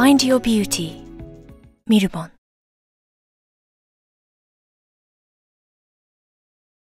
Find your beauty. ミルボン